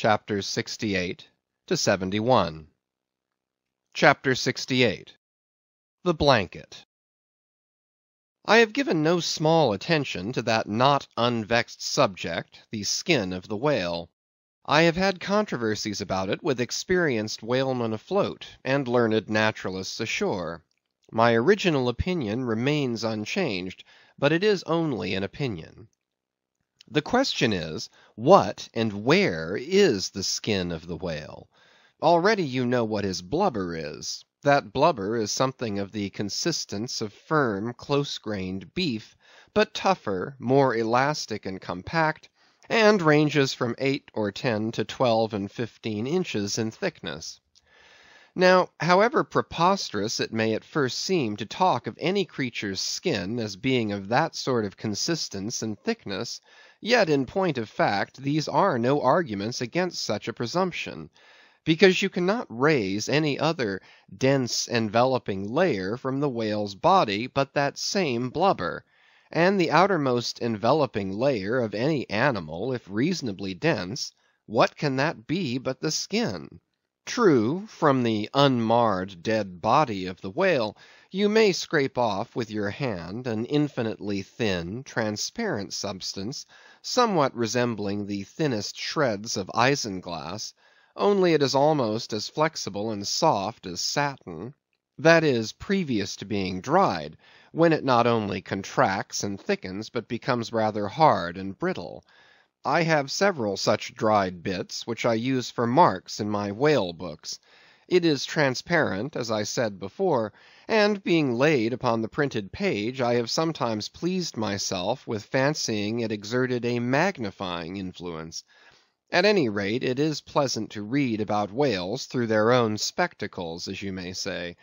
CHAPTER 68 to 71 CHAPTER 68 The Blanket I have given no small attention to that not unvexed subject, the skin of the whale. I have had controversies about it with experienced whalemen afloat, and learned naturalists ashore. My original opinion remains unchanged, but it is only an opinion. The question is, what and where is the skin of the whale? Already you know what his blubber is. That blubber is something of the consistence of firm, close grained beef, but tougher, more elastic and compact, and ranges from eight or ten to twelve and fifteen inches in thickness. Now, however preposterous it may at first seem to talk of any creature's skin as being of that sort of consistence and thickness, Yet, in point of fact, these are no arguments against such a presumption; because you cannot raise any other dense enveloping layer from the whale's body but that same blubber; and the outermost enveloping layer of any animal, if reasonably dense, what can that be but the skin? True, from the unmarred dead body of the whale, you may scrape off with your hand an infinitely thin, transparent substance somewhat resembling the thinnest shreds of isinglass, only it is almost as flexible and soft as satin; that is, previous to being dried, when it not only contracts and thickens, but becomes rather hard and brittle. I have several such dried bits, which I use for marks in my whale books. It is transparent, as I said before, and being laid upon the printed page, I have sometimes pleased myself with fancying it exerted a magnifying influence. At any rate, it is pleasant to read about whales through their own spectacles, as you may say.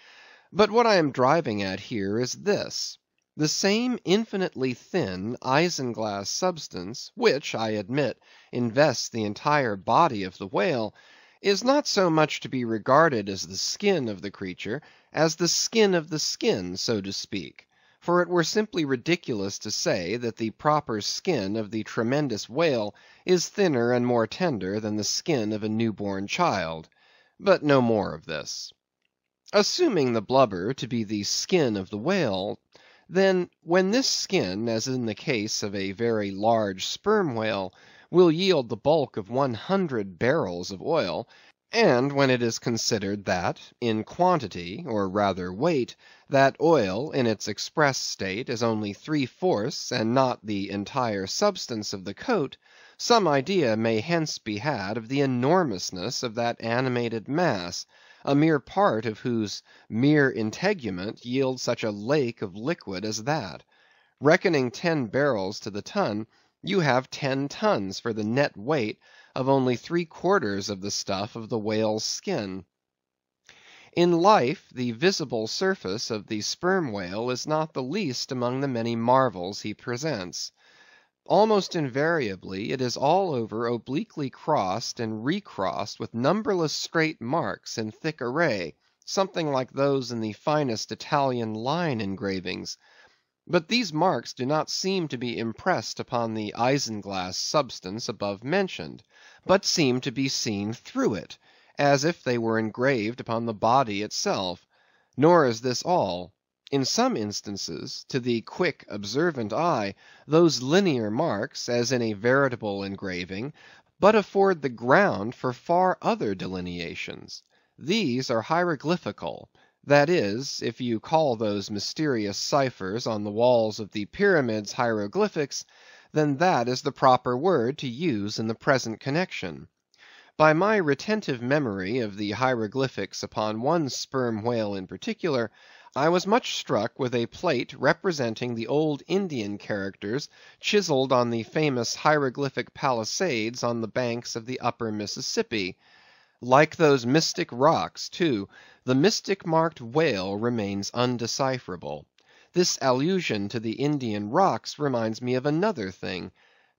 But what I am driving at here is this. The same infinitely thin isinglass substance, which, I admit, invests the entire body of the whale, is not so much to be regarded as the skin of the creature, as the skin of the skin, so to speak; for it were simply ridiculous to say that the proper skin of the tremendous whale is thinner and more tender than the skin of a new born child. But no more of this. Assuming the blubber to be the skin of the whale, then, when this skin, as in the case of a very large sperm whale, will yield the bulk of one hundred barrels of oil; and when it is considered that, in quantity, or rather weight, that oil, in its express state, is only three fourths, and not the entire substance of the coat, some idea may hence be had of the enormousness of that animated mass, a mere part of whose mere integument yields such a lake of liquid as that. Reckoning ten barrels to the ton you have ten tons for the net weight of only three quarters of the stuff of the whale's skin. In life, the visible surface of the sperm whale is not the least among the many marvels he presents. Almost invariably it is all over obliquely crossed and recrossed with numberless straight marks in thick array, something like those in the finest Italian line engravings. But these marks do not seem to be impressed upon the isinglass substance above mentioned, but seem to be seen through it, as if they were engraved upon the body itself. Nor is this all. In some instances, to the quick, observant eye, those linear marks, as in a veritable engraving, but afford the ground for far other delineations. These are hieroglyphical that is, if you call those mysterious ciphers on the walls of the pyramids hieroglyphics, then that is the proper word to use in the present connection. By my retentive memory of the hieroglyphics upon one sperm whale in particular, I was much struck with a plate representing the old Indian characters chiselled on the famous hieroglyphic palisades on the banks of the upper Mississippi. Like those mystic rocks, too, the mystic marked whale remains undecipherable. This allusion to the Indian rocks reminds me of another thing.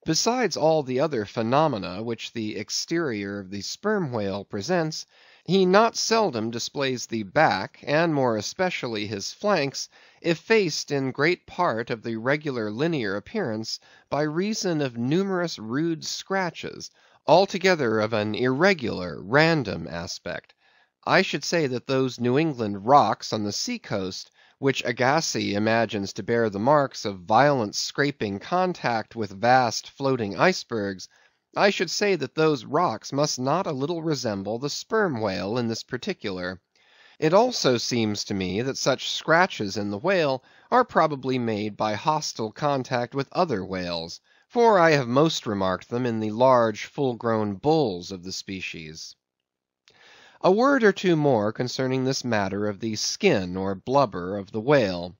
Besides all the other phenomena which the exterior of the sperm whale presents, he not seldom displays the back, and more especially his flanks, effaced in great part of the regular linear appearance by reason of numerous rude scratches altogether of an irregular, random aspect. I should say that those New England rocks on the sea coast, which Agassiz imagines to bear the marks of violent scraping contact with vast floating icebergs; I should say that those rocks must not a little resemble the sperm whale in this particular. It also seems to me that such scratches in the whale are probably made by hostile contact with other whales for I have most remarked them in the large full grown bulls of the species. A word or two more concerning this matter of the skin or blubber of the whale.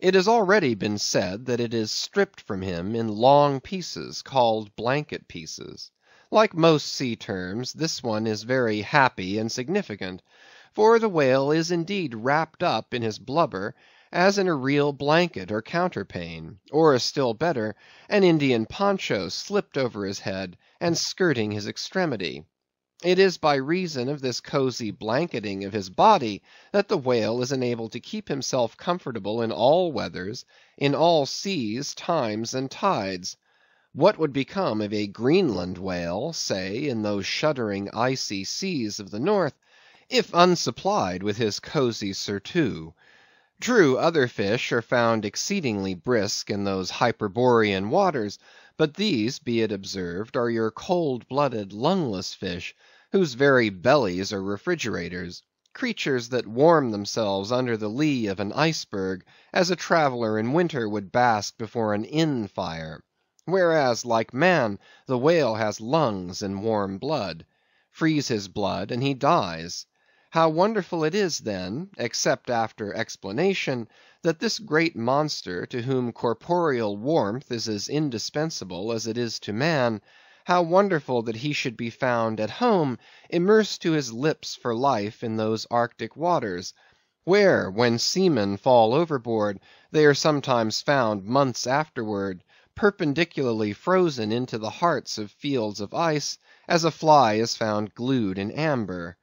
It has already been said that it is stripped from him in long pieces, called blanket pieces. Like most sea terms, this one is very happy and significant; for the whale is indeed wrapped up in his blubber as in a real blanket or counterpane, or still better, an Indian poncho slipped over his head and skirting his extremity. It is by reason of this cosy blanketing of his body that the whale is enabled to keep himself comfortable in all weathers, in all seas, times, and tides. What would become of a Greenland whale, say, in those shuddering icy seas of the north, if unsupplied with his cosy surtout? True, other fish are found exceedingly brisk in those hyperborean waters; but these, be it observed, are your cold blooded, lungless fish, whose very bellies are refrigerators; creatures that warm themselves under the lee of an iceberg, as a traveller in winter would bask before an inn fire; whereas, like man, the whale has lungs and warm blood. Freeze his blood, and he dies. How wonderful it is, then, except after explanation, that this great monster, to whom corporeal warmth is as indispensable as it is to man; how wonderful that he should be found at home, immersed to his lips for life in those Arctic waters, where, when seamen fall overboard, they are sometimes found months afterwards, perpendicularly frozen into the hearts of fields of ice, as a fly is found glued in amber.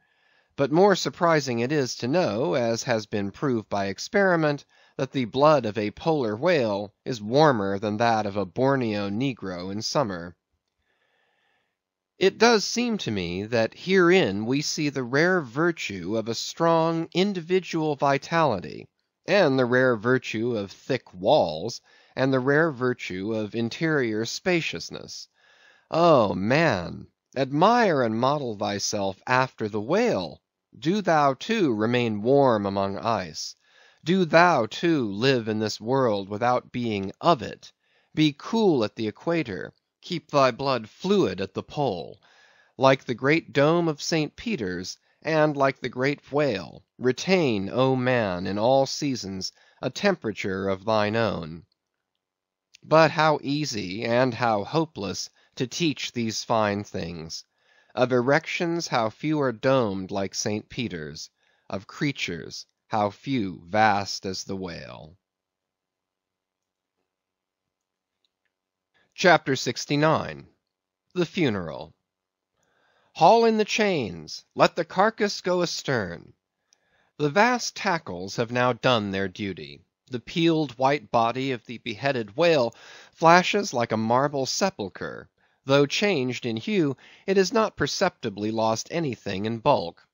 But more surprising it is to know, as has been proved by experiment, that the blood of a Polar whale is warmer than that of a Borneo negro in summer. It does seem to me that herein we see the rare virtue of a strong individual vitality, and the rare virtue of thick walls, and the rare virtue of interior spaciousness. Oh, man! admire and model thyself after the whale! Do thou, too, remain warm among ice. Do thou, too, live in this world without being of it. Be cool at the equator; keep thy blood fluid at the pole. Like the great dome of St. Peter's, and like the great whale, retain, O man, in all seasons, a temperature of thine own. But how easy and how hopeless to teach these fine things! Of erections, how few are domed like St. Peter's; of creatures, how few vast as the whale. CHAPTER 69. The Funeral. Haul in the chains! Let the carcase go astern! The vast tackles have now done their duty. The peeled white body of the beheaded whale flashes like a marble sepulchre. Though changed in hue, it has not perceptibly lost anything in bulk.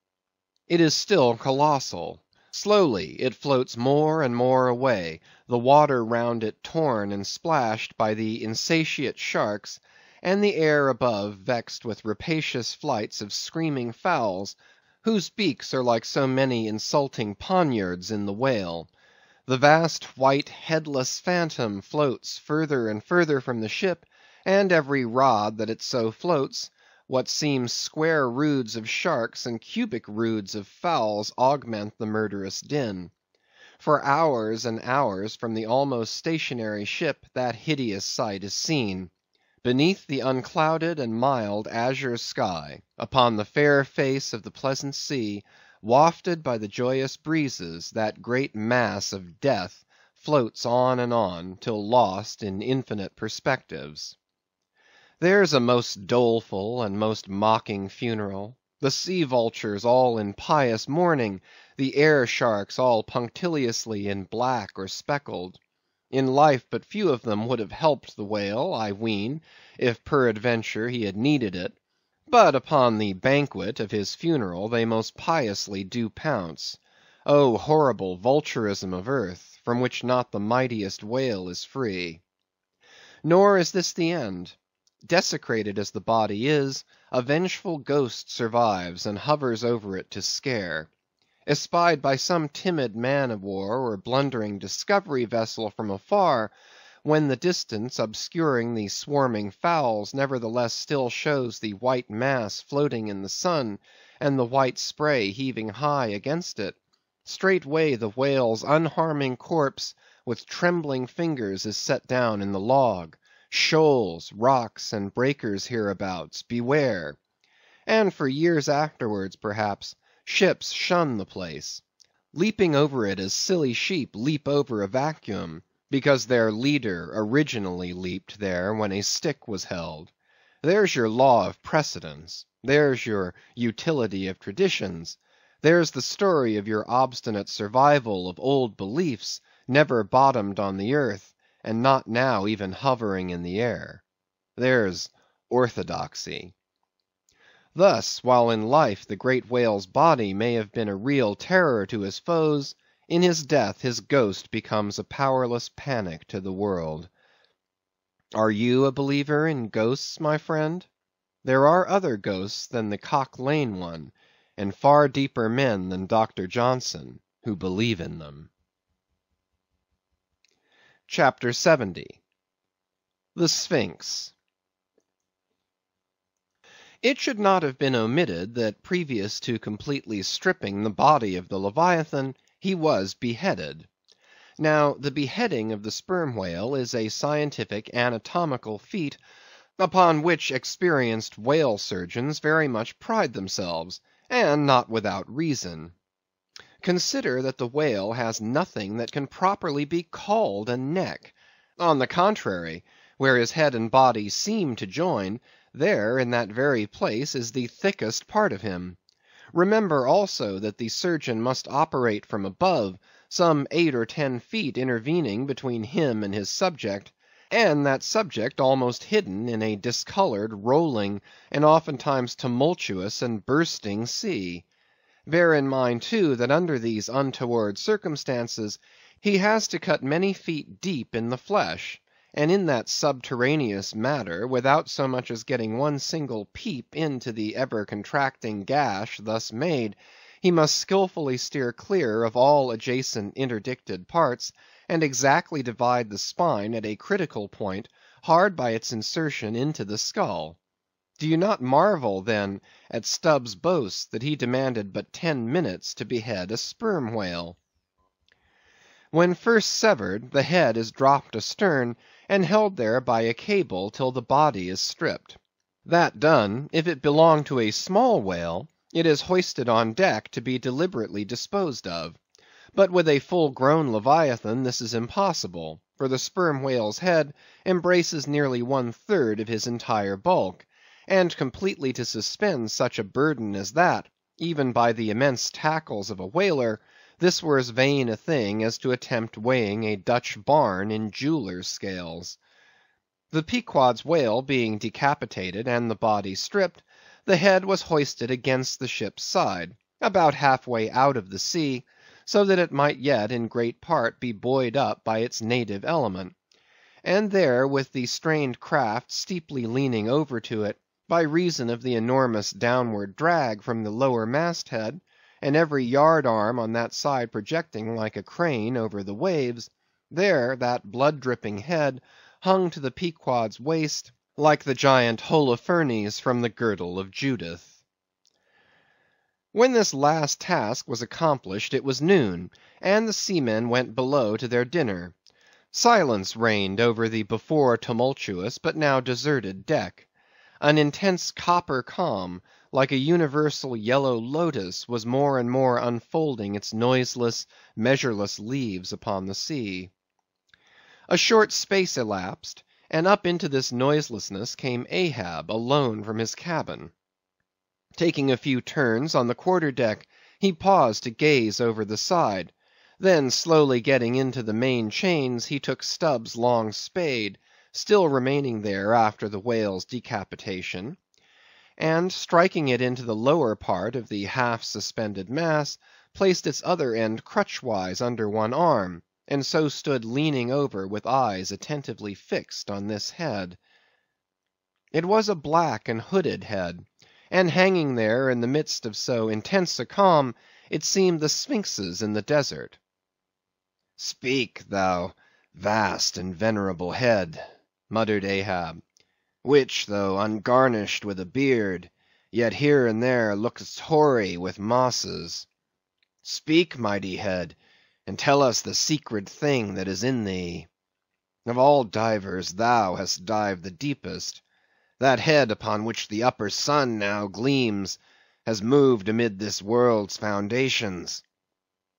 It is still colossal. Slowly it floats more and more away, the water round it torn and splashed by the insatiate sharks, and the air above vexed with rapacious flights of screaming fowls, whose beaks are like so many insulting poniards in the whale. The vast white headless phantom floats further and further from the ship and every rod that it so floats, what seem square roods of sharks and cubic roods of fowls augment the murderous din. For hours and hours from the almost stationary ship that hideous sight is seen. Beneath the unclouded and mild azure sky, upon the fair face of the pleasant sea, wafted by the joyous breezes, that great mass of death floats on and on, till lost in infinite perspectives. There's a most doleful and most mocking funeral; the sea vultures all in pious mourning; the air sharks all punctiliously in black or speckled. In life but few of them would have helped the whale, I ween, if peradventure he had needed it. But upon the banquet of his funeral they most piously do pounce. Oh, horrible vulturism of earth, from which not the mightiest whale is free! Nor is this the end. Desecrated as the body is, a vengeful ghost survives and hovers over it to scare. Espied by some timid man of war or blundering discovery vessel from afar, when the distance obscuring the swarming fowls nevertheless still shows the white mass floating in the sun, and the white spray heaving high against it, straightway the whale's unharming corpse with trembling fingers is set down in the log. Shoals, rocks, and breakers hereabouts, beware! And for years afterwards, perhaps, ships shun the place; leaping over it as silly sheep leap over a vacuum, because their leader originally leaped there when a stick was held. There's your law of precedence; there's your utility of traditions; there's the story of your obstinate survival of old beliefs, never bottomed on the earth, and not now even hovering in the air. There's orthodoxy. Thus, while in life the great whale's body may have been a real terror to his foes, in his death his ghost becomes a powerless panic to the world. Are you a believer in ghosts, my friend? There are other ghosts than the Cock Lane one, and far deeper men than Doctor Johnson, who believe in them. CHAPTER 70. The Sphinx. It should not have been omitted that previous to completely stripping the body of the Leviathan, he was beheaded. Now, the beheading of the Sperm Whale is a scientific anatomical feat, upon which experienced whale surgeons very much pride themselves, and not without reason. Consider that the whale has nothing that can properly be called a neck. On the contrary, where his head and body seem to join, there in that very place is the thickest part of him. Remember also that the surgeon must operate from above, some eight or ten feet intervening between him and his subject, and that subject almost hidden in a discolored, rolling, and oftentimes tumultuous and bursting sea. Bear in mind, too, that under these untoward circumstances, he has to cut many feet deep in the flesh, and in that subterraneous matter, without so much as getting one single peep into the ever contracting gash thus made, he must skillfully steer clear of all adjacent interdicted parts, and exactly divide the spine at a critical point, hard by its insertion into the skull. Do you not marvel, then, at Stubb's boast that he demanded but ten minutes to behead a sperm whale? When first severed, the head is dropped astern, and held there by a cable till the body is stripped. That done, if it belong to a small whale, it is hoisted on deck to be deliberately disposed of. But with a full grown Leviathan this is impossible, for the sperm whale's head embraces nearly one third of his entire bulk and completely to suspend such a burden as that, even by the immense tackles of a whaler, this were as vain a thing as to attempt weighing a Dutch barn in jeweller's scales. The Pequod's whale being decapitated and the body stripped, the head was hoisted against the ship's side, about half way out of the sea, so that it might yet in great part be buoyed up by its native element. And there, with the strained craft steeply leaning over to it, by reason of the enormous downward drag from the lower mast head, and every yard arm on that side projecting like a crane over the waves; there, that blood dripping head hung to the Pequod's waist, like the giant Holofernes from the girdle of Judith. When this last task was accomplished it was noon, and the seamen went below to their dinner. Silence reigned over the before tumultuous but now deserted deck. An intense copper calm, like a universal yellow lotus, was more and more unfolding its noiseless, measureless leaves upon the sea. A short space elapsed, and up into this noiselessness came Ahab alone from his cabin. Taking a few turns on the quarter deck, he paused to gaze over the side; then slowly getting into the main chains, he took Stubb's long spade still remaining there after the whale's decapitation, and striking it into the lower part of the half suspended mass, placed its other end crutchwise under one arm, and so stood leaning over with eyes attentively fixed on this head. It was a black and hooded head, and hanging there in the midst of so intense a calm, it seemed the sphinxes in the desert. "Speak, thou vast and venerable head," muttered Ahab, "which, though ungarnished with a beard, yet here and there lookest hoary with mosses. Speak, mighty head, and tell us the secret thing that is in thee. Of all divers thou hast dived the deepest. That head upon which the upper sun now gleams has moved amid this world's foundations.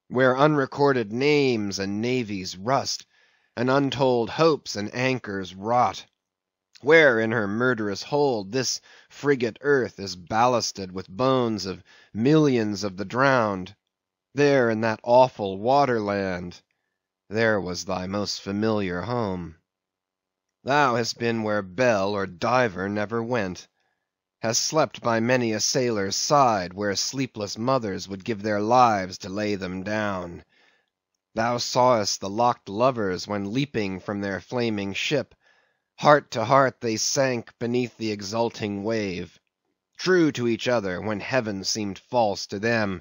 Where unrecorded names and navies rust, and untold hopes and anchors rot. Where in her murderous hold this frigate earth is ballasted with bones of millions of the drowned. There in that awful water land, there was thy most familiar home. Thou hast been where bell or diver never went; hast slept by many a sailor's side, where sleepless mothers would give their lives to lay them down. Thou sawest the locked lovers when leaping from their flaming ship, heart to heart they sank beneath the exulting wave; true to each other when heaven seemed false to them.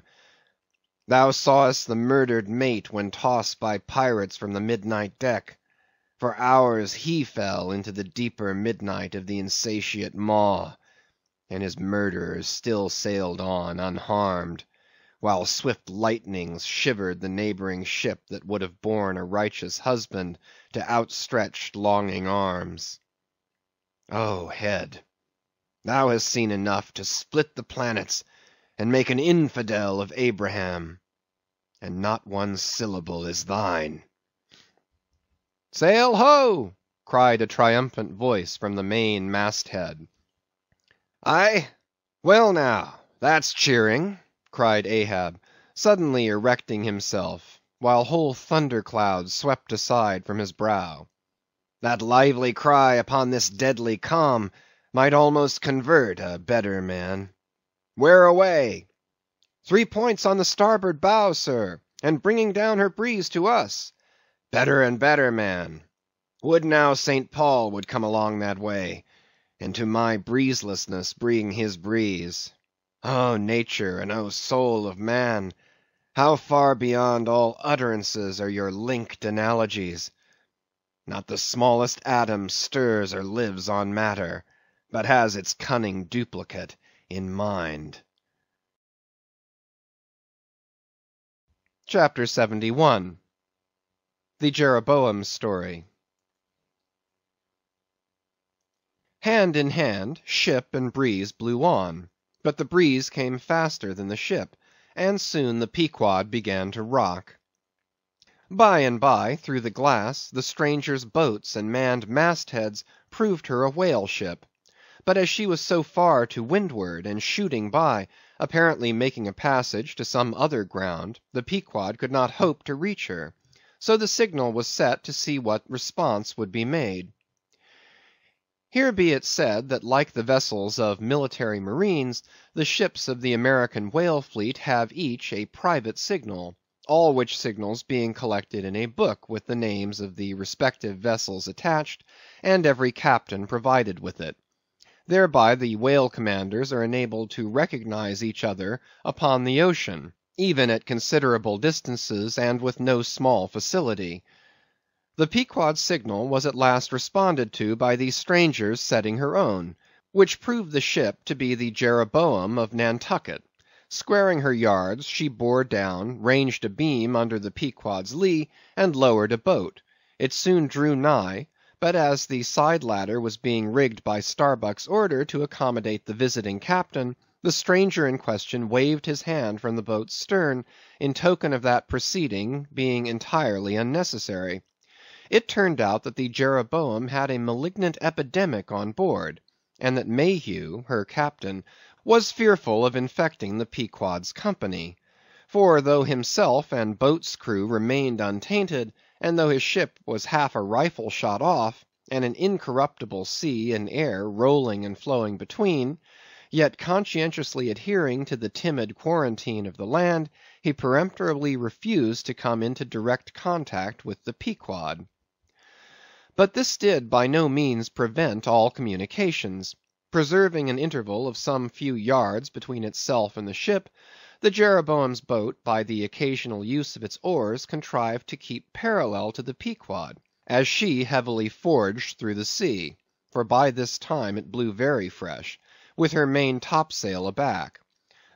Thou sawest the murdered mate when tossed by pirates from the midnight deck. For hours he fell into the deeper midnight of the insatiate maw, and his murderers still sailed on unharmed, while swift lightnings shivered the neighboring ship that would have borne a righteous husband to outstretched longing arms. Oh, head! thou hast seen enough to split the planets and make an infidel of Abraham, and not one syllable is thine. "Sail ho!" cried a triumphant voice from the main mast head. "Aye? Well, now, that's cheering," cried Ahab, suddenly erecting himself, while whole thunder clouds swept aside from his brow. "That lively cry upon this deadly calm might almost convert a better man. Where away?" "Three points on the starboard bow, sir, and bringing down her breeze to us." "Better and better, man. Would now St. Paul would come along that way, and to my breezelessness bring his breeze. Oh, nature, and oh, soul of man, how far beyond all utterances are your linked analogies! Not the smallest atom stirs or lives on matter, but has its cunning duplicate in mind. CHAPTER 71. The Jeroboam's Story. Hand in hand, ship and breeze blew on; but the breeze came faster than the ship, and soon the Pequod began to rock. By and by, through the glass, the stranger's boats and manned mast heads proved her a whale ship; but as she was so far to windward, and shooting by, apparently making a passage to some other ground, the Pequod could not hope to reach her so the signal was set to see what response would be made. Here be it said that like the vessels of military marines, the ships of the American whale fleet have each a private signal, all which signals being collected in a book with the names of the respective vessels attached, and every captain provided with it. Thereby the whale commanders are enabled to recognize each other upon the ocean even at considerable distances and with no small facility. The Pequod's signal was at last responded to by the stranger's setting her own, which proved the ship to be the Jeroboam of Nantucket. Squaring her yards, she bore down, ranged a beam under the Pequod's lee, and lowered a boat. It soon drew nigh, but as the side ladder was being rigged by Starbuck's order to accommodate the visiting captain, the stranger in question waved his hand from the boat's stern, in token of that proceeding being entirely unnecessary. It turned out that the Jeroboam had a malignant epidemic on board, and that Mayhew, her captain, was fearful of infecting the Pequod's company. For though himself and boat's crew remained untainted, and though his ship was half a rifle shot off, and an incorruptible sea and air rolling and flowing between, yet conscientiously adhering to the timid quarantine of the land, he peremptorily refused to come into direct contact with the Pequod. But this did by no means prevent all communications. Preserving an interval of some few yards between itself and the ship, the Jeroboam's boat by the occasional use of its oars contrived to keep parallel to the Pequod, as she heavily forged through the sea (for by this time it blew very fresh), with her main topsail aback;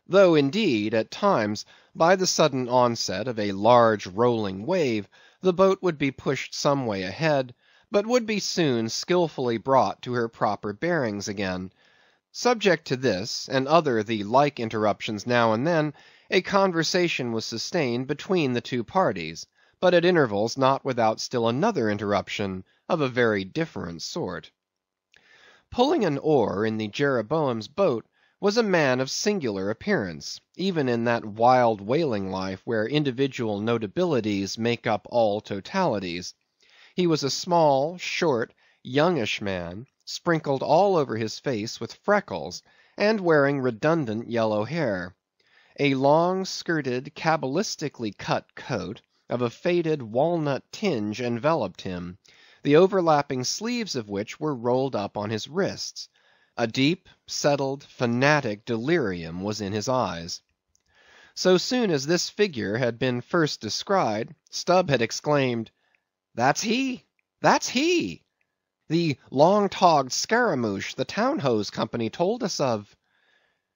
though, indeed, at times, by the sudden onset of a large rolling wave, the boat would be pushed some way ahead, but would be soon skilfully brought to her proper bearings again. Subject to this, and other the like interruptions now and then, a conversation was sustained between the two parties, but at intervals not without still another interruption of a very different sort. Pulling an oar in the Jeroboam's boat was a man of singular appearance, even in that wild whaling life where individual notabilities make up all totalities. He was a small, short, youngish man, sprinkled all over his face with freckles, and wearing redundant yellow hair. A long skirted, cabalistically cut coat, of a faded walnut tinge enveloped him, the overlapping sleeves of which were rolled up on his wrists. A deep, settled, fanatic delirium was in his eyes. So soon as this figure had been first descried, Stubb had exclaimed, "That's he! that's he! The long togged scaramouch the Town Ho's Company told us of."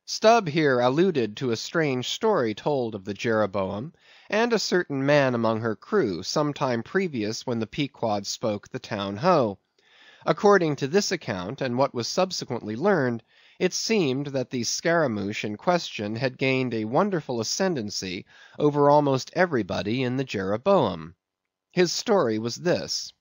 Stubb here alluded to a strange story told of the Jeroboam, and a certain man among her crew, some time previous when the Pequod spoke the Town Ho. According to this account, and what was subsequently learned, it seemed that the scaramouche in question had gained a wonderful ascendancy over almost everybody in the Jeroboam. His story was this.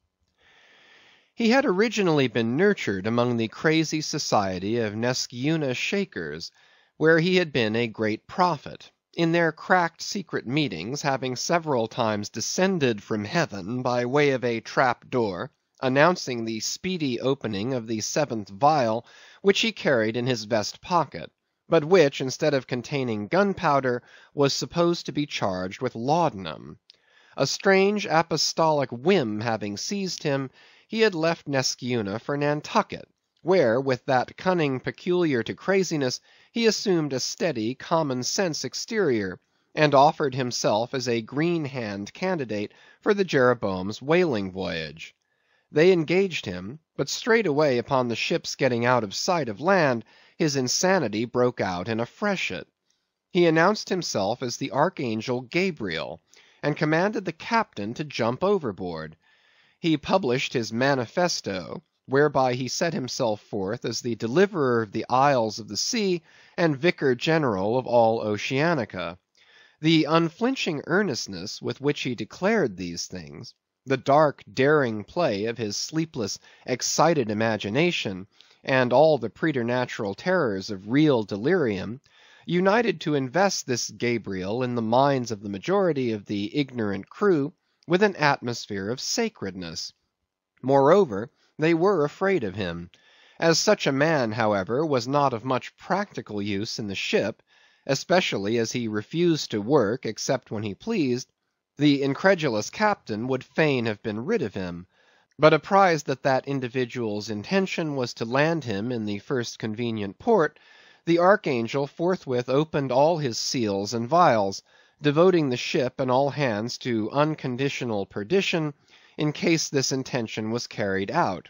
He had originally been nurtured among the crazy society of Neskyeuna Shakers, where he had been a great prophet; in their cracked secret meetings having several times descended from heaven by way of a trap door, announcing the speedy opening of the seventh vial which he carried in his vest pocket, but which, instead of containing gunpowder, was supposed to be charged with laudanum. A strange apostolic whim having seized him, he had left Neskyeuna for Nantucket, where with that cunning peculiar to craziness, he assumed a steady, common sense exterior, and offered himself as a green hand candidate for the Jeroboam's whaling voyage. They engaged him, but straightway upon the ship's getting out of sight of land, his insanity broke out in a freshet. He announced himself as the Archangel Gabriel, and commanded the captain to jump overboard. He published his manifesto, whereby he set himself forth as the deliverer of the isles of the sea, and vicar general of all Oceanica. The unflinching earnestness with which he declared these things, the dark, daring play of his sleepless, excited imagination, and all the preternatural terrors of real delirium, united to invest this Gabriel in the minds of the majority of the ignorant crew with an atmosphere of sacredness. Moreover, they were afraid of him. As such a man, however, was not of much practical use in the ship, especially as he refused to work except when he pleased, the incredulous captain would fain have been rid of him; but apprised that that individual's intention was to land him in the first convenient port, the Archangel forthwith opened all his seals and vials devoting the ship and all hands to unconditional perdition, in case this intention was carried out.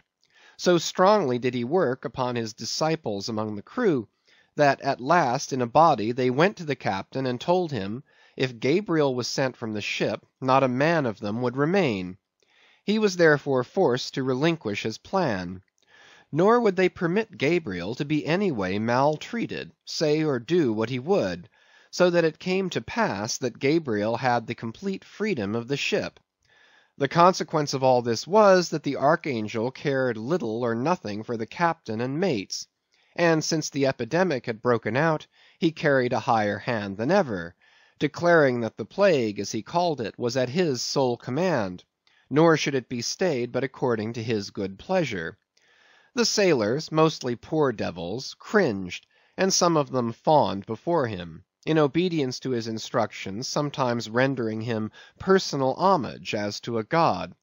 So strongly did he work upon his disciples among the crew, that at last in a body they went to the captain and told him, if Gabriel was sent from the ship, not a man of them would remain. He was therefore forced to relinquish his plan. Nor would they permit Gabriel to be any way maltreated, say or do what he would so that it came to pass that Gabriel had the complete freedom of the ship. The consequence of all this was, that the Archangel cared little or nothing for the captain and mates; and since the epidemic had broken out, he carried a higher hand than ever, declaring that the plague, as he called it, was at his sole command, nor should it be stayed but according to his good pleasure. The sailors, mostly poor devils, cringed and some of them fawned before him, in obedience to his instructions sometimes rendering him personal homage as to a god.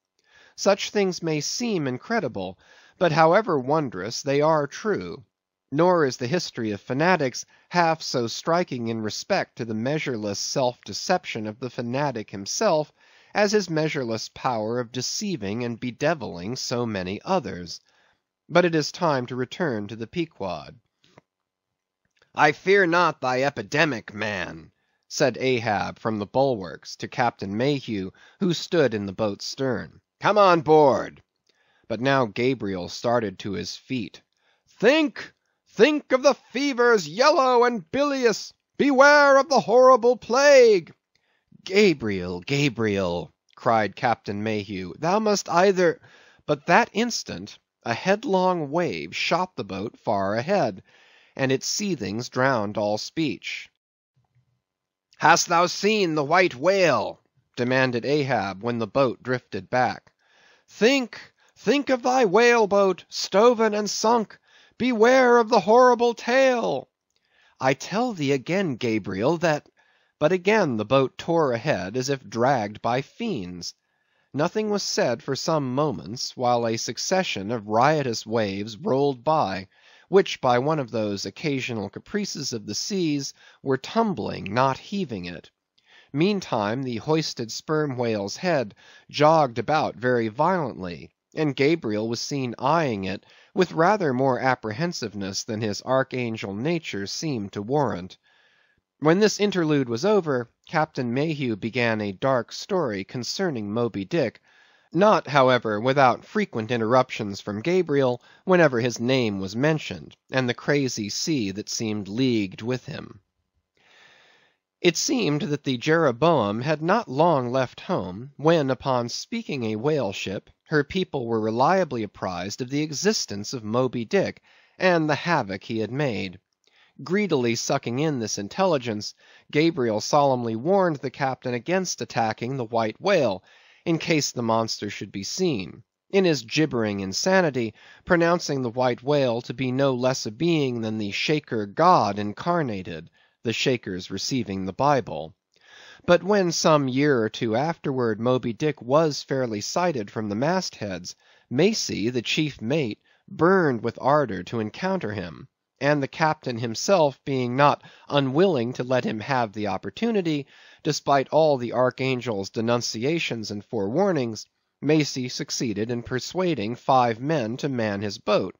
Such things may seem incredible, but however wondrous, they are true. Nor is the history of fanatics half so striking in respect to the measureless self deception of the fanatic himself, as his measureless power of deceiving and bedeviling so many others. But it is time to return to the Pequod. "I fear not thy epidemic, man," said Ahab from the bulwarks to Captain Mayhew, who stood in the boat's stern. "Come on board." But now Gabriel started to his feet. "Think, think of the fevers yellow and bilious! Beware of the horrible plague!" "Gabriel, Gabriel!" cried Captain Mayhew, "thou must either—" But that instant a headlong wave shot the boat far ahead, and its seethings drowned all speech. "Hast thou seen the White Whale?" demanded Ahab, when the boat drifted back. "Think, think of thy whale boat, stoven and sunk! Beware of the horrible tale!" "I tell thee again, Gabriel, that—" But again the boat tore ahead as if dragged by fiends. Nothing was said for some moments, while a succession of riotous waves rolled by, which by one of those occasional caprices of the seas, were tumbling, not heaving it. Meantime the hoisted sperm whale's head jogged about very violently, and Gabriel was seen eyeing it with rather more apprehensiveness than his archangel nature seemed to warrant. When this interlude was over, Captain Mayhew began a dark story concerning Moby Dick; not, however, without frequent interruptions from Gabriel, whenever his name was mentioned, and the crazy sea that seemed leagued with him. It seemed that the Jeroboam had not long left home, when upon speaking a whale ship, her people were reliably apprised of the existence of Moby Dick, and the havoc he had made. Greedily sucking in this intelligence, Gabriel solemnly warned the captain against attacking the white whale, in case the monster should be seen; in his gibbering insanity, pronouncing the white whale to be no less a being than the Shaker God incarnated, the Shakers receiving the Bible. But when some year or two afterward Moby Dick was fairly sighted from the mast heads, Macey, the chief mate, burned with ardor to encounter him and the captain himself being not unwilling to let him have the opportunity, despite all the archangel's denunciations and forewarnings, Macey succeeded in persuading five men to man his boat.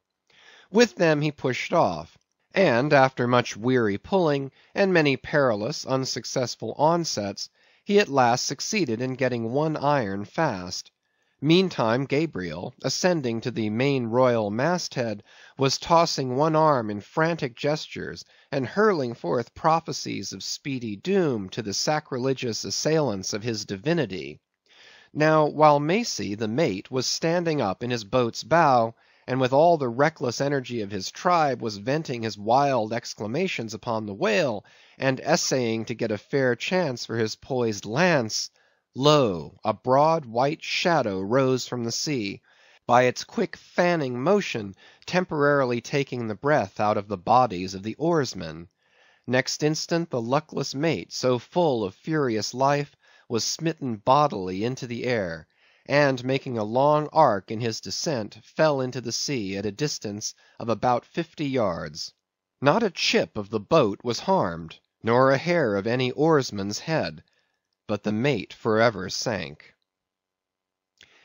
With them he pushed off, and after much weary pulling, and many perilous, unsuccessful onsets, he at last succeeded in getting one iron fast. Meantime Gabriel, ascending to the main royal mast head, was tossing one arm in frantic gestures, and hurling forth prophecies of speedy doom to the sacrilegious assailants of his divinity. Now, while Macey, the mate, was standing up in his boat's bow, and with all the reckless energy of his tribe was venting his wild exclamations upon the whale, and essaying to get a fair chance for his poised lance, Lo! a broad white shadow rose from the sea, by its quick fanning motion temporarily taking the breath out of the bodies of the oarsmen. Next instant the luckless mate, so full of furious life, was smitten bodily into the air, and making a long arc in his descent, fell into the sea at a distance of about fifty yards. Not a chip of the boat was harmed, nor a hair of any oarsman's head but the mate forever sank.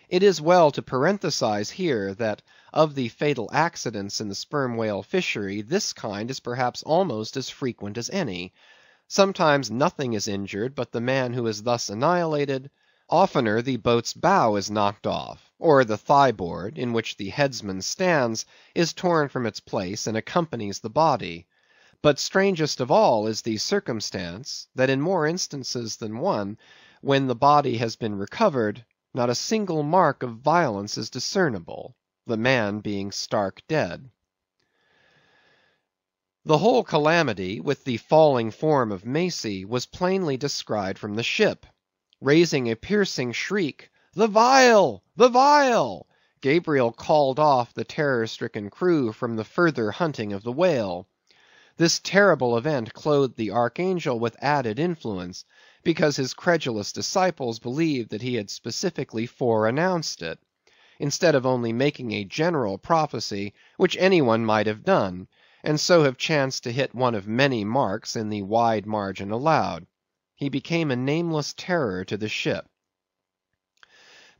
It is well to parenthesize here, that of the fatal accidents in the sperm whale fishery, this kind is perhaps almost as frequent as any. Sometimes nothing is injured but the man who is thus annihilated; oftener the boat's bow is knocked off, or the thigh board, in which the headsman stands, is torn from its place and accompanies the body. But strangest of all is the circumstance, that in more instances than one, when the body has been recovered, not a single mark of violence is discernible, the man being stark dead. The whole calamity, with the falling form of Macey, was plainly descried from the ship. Raising a piercing shriek, "The vial! the vial!" Gabriel called off the terror stricken crew from the further hunting of the whale. This terrible event clothed the archangel with added influence, because his credulous disciples believed that he had specifically foreannounced it, instead of only making a general prophecy, which any one might have done, and so have chanced to hit one of many marks in the wide margin allowed. He became a nameless terror to the ship.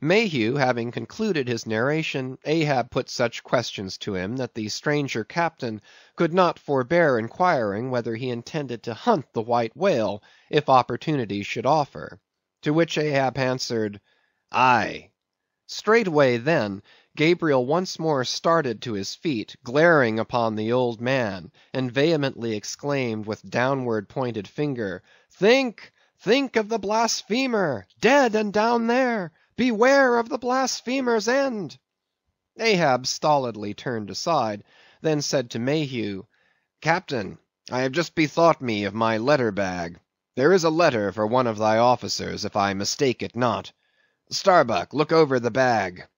Mayhew having concluded his narration, Ahab put such questions to him that the stranger captain could not forbear inquiring whether he intended to hunt the white whale if opportunity should offer. To which Ahab answered, Aye. Straightway then, Gabriel once more started to his feet, glaring upon the old man, and vehemently exclaimed with downward pointed finger, Think, think of the blasphemer, dead and down there! Beware of the blasphemer's end! Ahab stolidly turned aside, then said to Mayhew, Captain, I have just bethought me of my letter bag. There is a letter for one of thy officers, if I mistake it not. Starbuck, look over the bag.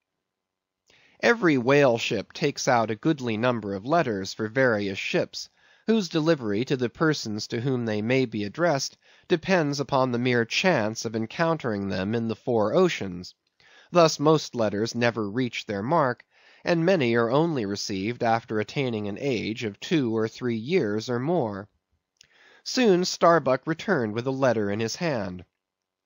Every whale ship takes out a goodly number of letters for various ships, whose delivery to the persons to whom they may be addressed depends upon the mere chance of encountering them in the four oceans. Thus most letters never reach their mark, and many are only received after attaining an age of two or three years or more. Soon Starbuck returned with a letter in his hand.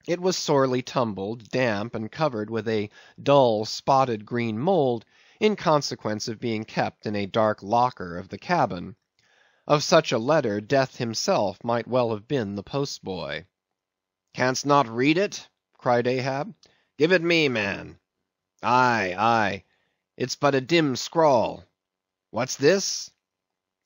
It was sorely tumbled, damp, and covered with a dull, spotted green mould, in consequence of being kept in a dark locker of the cabin. Of such a letter, Death himself might well have been the post boy. "Canst not read it?" cried Ahab. "Give it me, man. Aye, aye, it's but a dim scrawl. What's this?"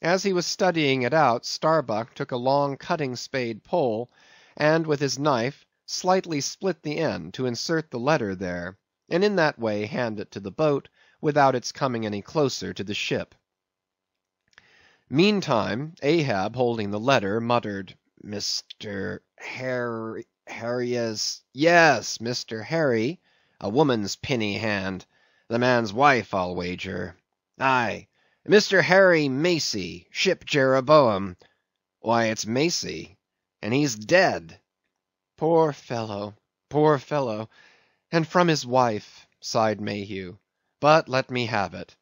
As he was studying it out, Starbuck took a long cutting spade pole, and with his knife slightly split the end to insert the letter there, and in that way hand it to the boat, without its coming any closer to the ship. Meantime, Ahab, holding the letter, muttered, "Mr. Harry, Harry's, yes, Mr. Harry, a woman's pinny hand; the man's wife, I'll wager. Aye, Mr. Harry Macey, ship Jeroboam. Why, it's Macey, and he's dead." "Poor fellow, poor fellow, and from his wife," sighed Mayhew. "But let me have it."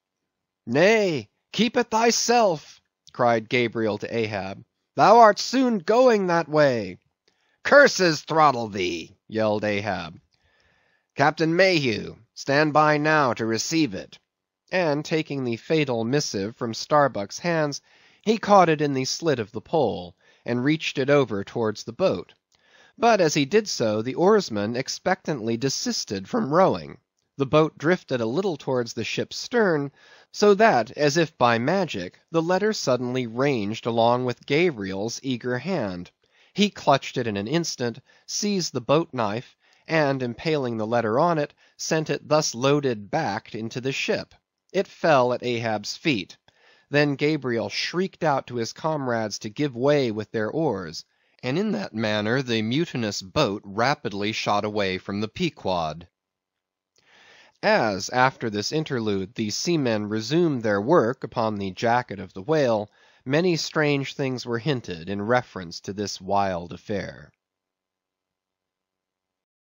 "Nay, keep it thyself cried Gabriel to Ahab. "Thou art soon going that way." "Curses throttle thee!" yelled Ahab. "Captain Mayhew, stand by now to receive it." And taking the fatal missive from Starbuck's hands, he caught it in the slit of the pole, and reached it over towards the boat. But as he did so, the oarsman expectantly desisted from rowing. The boat drifted a little towards the ship's stern, so that, as if by magic, the letter suddenly ranged along with Gabriel's eager hand. He clutched it in an instant, seized the boat knife, and impaling the letter on it, sent it thus loaded back into the ship. It fell at Ahab's feet. Then Gabriel shrieked out to his comrades to give way with their oars, and in that manner the mutinous boat rapidly shot away from the Pequod. As, after this interlude, the seamen resumed their work upon the jacket of the whale, many strange things were hinted in reference to this wild affair.